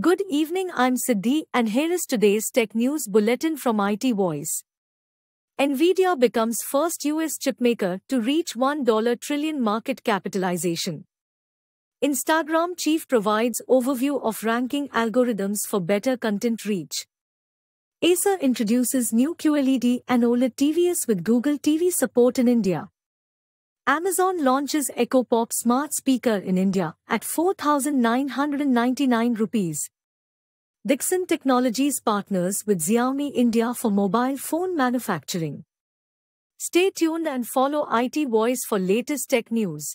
Good evening, I'm Siddhi, and here is today's tech news bulletin from IT Voice. Nvidia becomes first US chipmaker to reach 1 trillion market capitalization. Instagram chief provides overview of ranking algorithms for better content reach. Acer introduces new QLED and OLED TVs with Google TV support in India. Amazon launches Echo Pop smart speaker in India at 4999 rupees. Dixon Technologies partners with Xiaomi India for mobile phone manufacturing. Stay tuned and follow IT Voice for latest tech news.